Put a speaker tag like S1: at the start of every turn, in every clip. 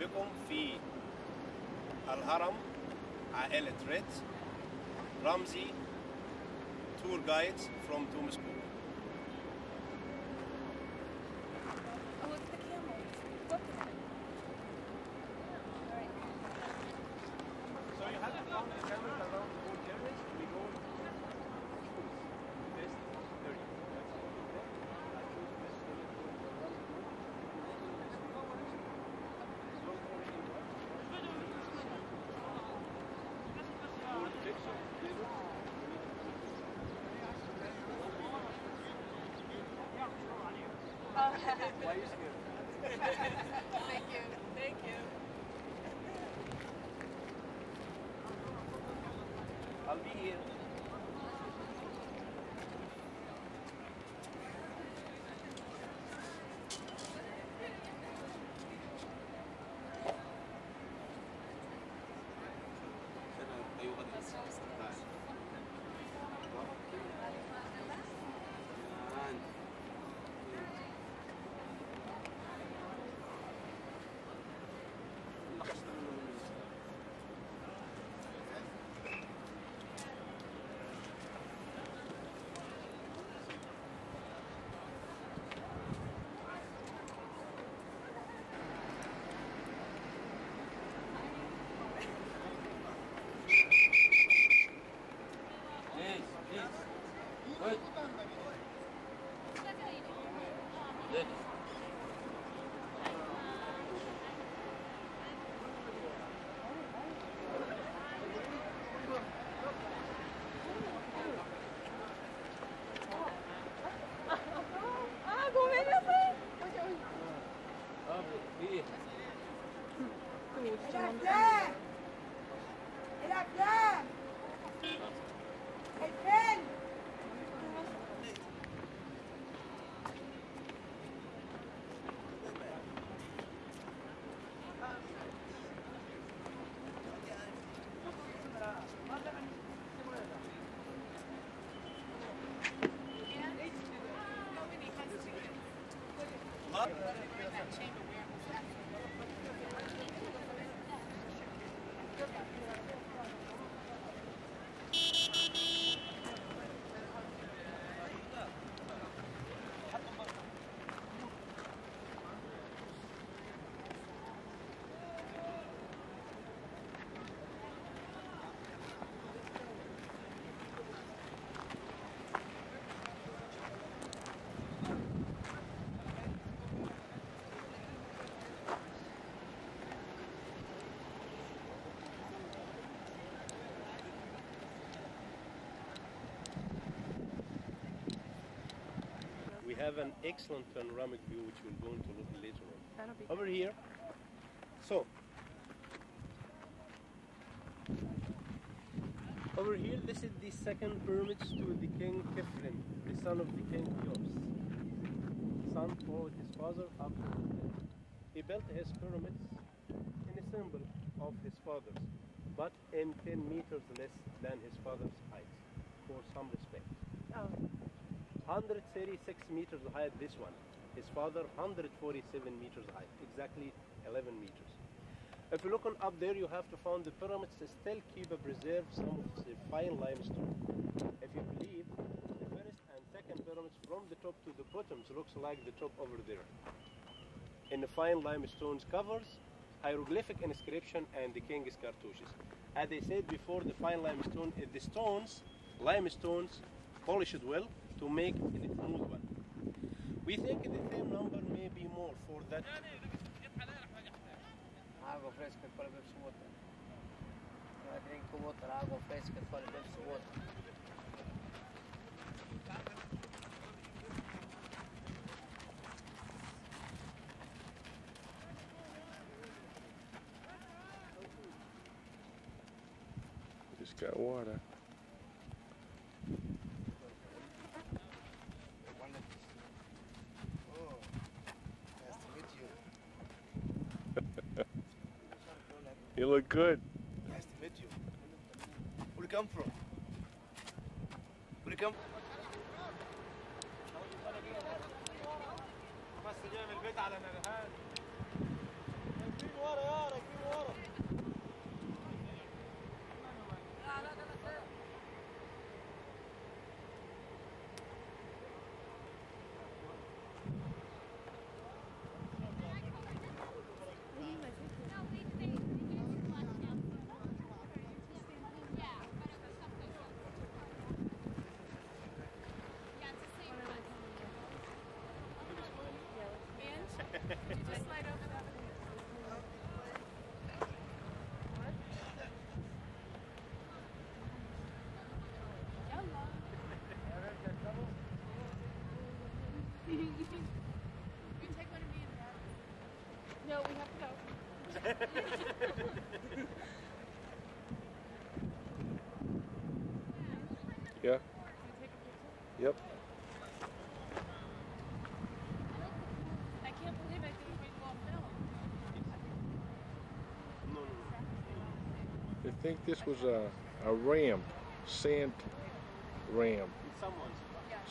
S1: بكم في الهرم عائلة ريت رمزي تور جايد فروم تومسكو
S2: Thank you. Thank you.
S1: I'll be here.
S3: Please. Wait.
S1: We have an excellent panoramic view which we're going to look later on.
S2: That'll be
S1: Over here. So, over here, this is the second pyramid to the king Kefren, the son of the king Cheops. Son followed his father after his death. He built his pyramids in a symbol of his father's, but in 10 meters less than his father's height, for some respect.
S2: Oh.
S1: 136 meters high this one. His father 147 meters high, exactly 11 meters. If you look on up there, you have to find the pyramids still keep a preserve some of the fine limestone. If you believe, the first and second pyramids from the top to the bottom looks like the top over there. In the fine limestone covers, hieroglyphic inscription and the king's cartouches. As I said before, the fine limestone is the stones, limestones, polished well to make a smooth one. We think the same number may be more for that
S4: Agua fresca con el Pepsi Water. I drink water, agua fresca con el Pepsi Water.
S5: Just got water.
S4: Oh, nice to meet you.
S5: You look good.
S4: Nice to meet you. Where do you come from? Where you come
S1: بس
S5: Yeah? Yep.
S2: I can't believe I think we will film.
S1: No, no, no.
S5: I think this was a, a ramp, sand ramp,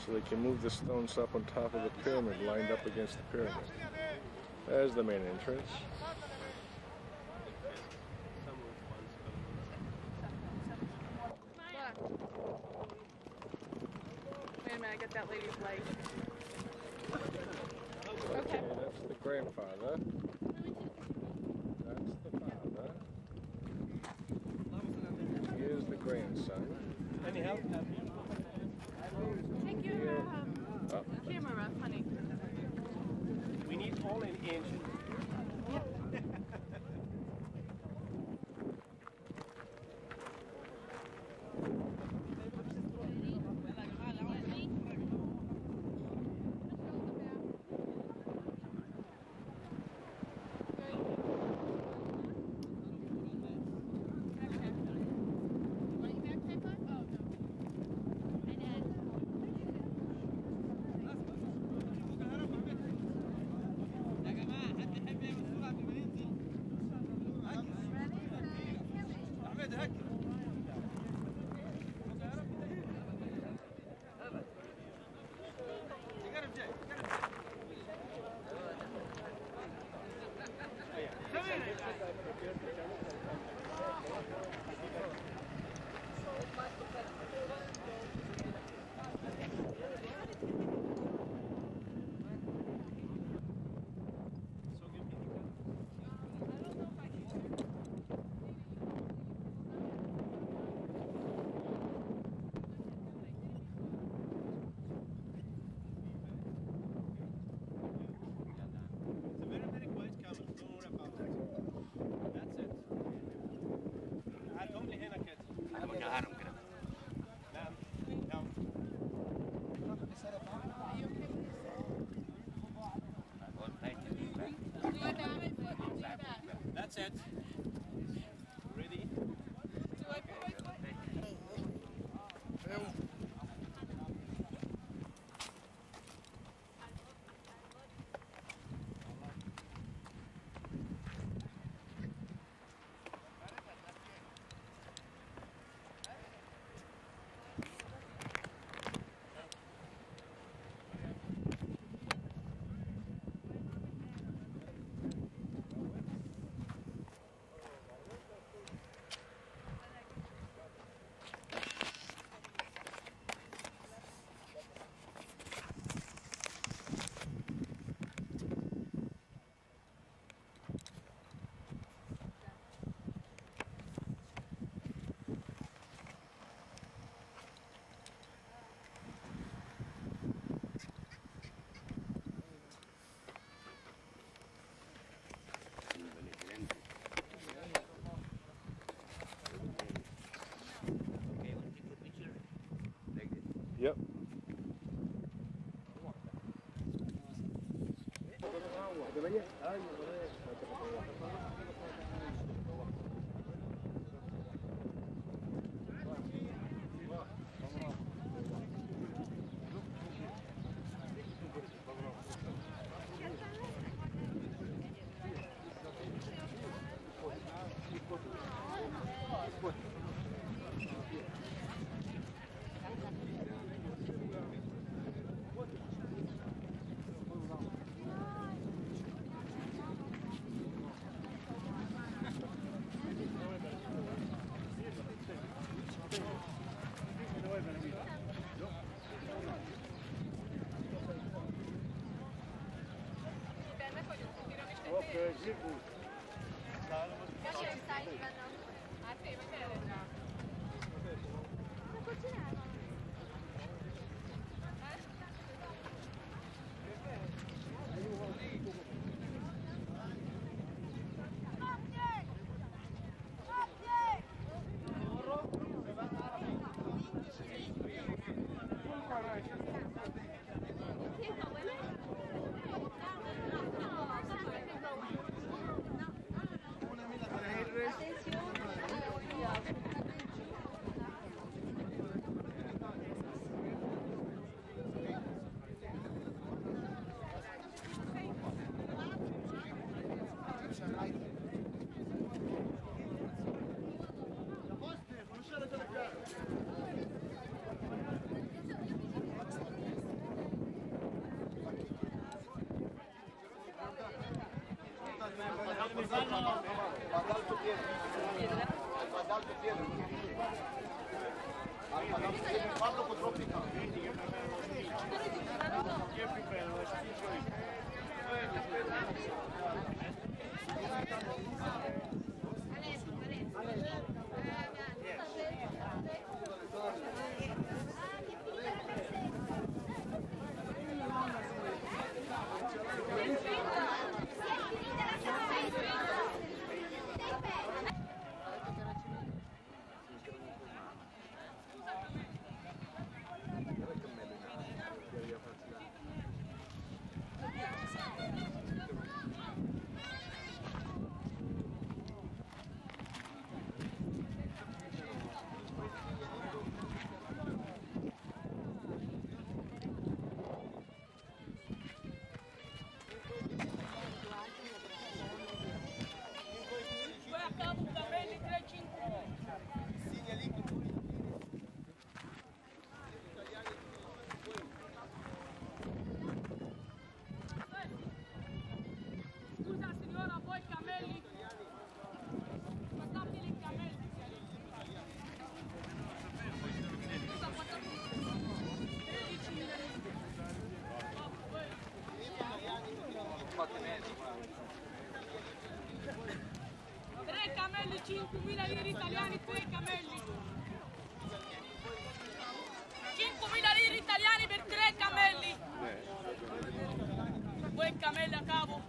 S5: so they can move the stones up on top of the pyramid, lined up against the pyramid. There's the main entrance.
S1: Someone's one's
S2: Look. Wait a minute, I got that lady's light.
S5: Okay, that's the grandfather. That's the father. Here's the grandson.
S1: Any help?
S2: Take your um,
S5: Oh,
S2: camera, honey.
S1: We need
S6: debería. Ay, no, no, no, Zico. Cachorro, sai, vai já. Vou Allez, allez. Camelli, 5.000 lire italiani, tre camelli. 5.000 lire italiani per tre camelli. Due camelli a capo, 3-5 sacche.